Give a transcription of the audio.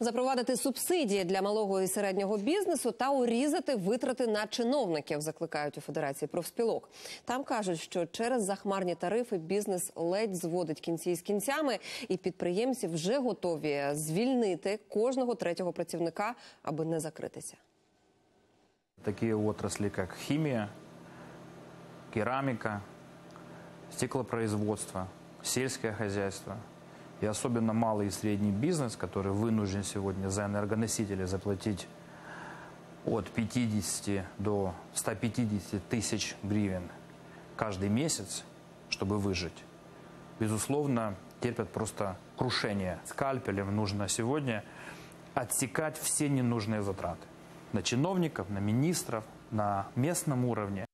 Запровадити субсидії для малого і середнього бізнесу та урізати витрати на чиновників, закликають у Федерації профспілок. Там кажуть, що через захмарні тарифи бізнес ледь зводить кінці з кінцями, і підприємці вже готові звільнити кожного третього працівника, аби не закритися. Такие отрасли, как химия, керамика, стеклопроизводство, сельское хозяйство и особенно малый и средний бизнес, который вынужден сегодня за энергоносители заплатить от 50 до 150 тысяч гривен каждый месяц, чтобы выжить, безусловно, терпят просто крушение. Скальпелем нужно сегодня отсекать все ненужные затраты на чиновников, на министров, на местном уровне.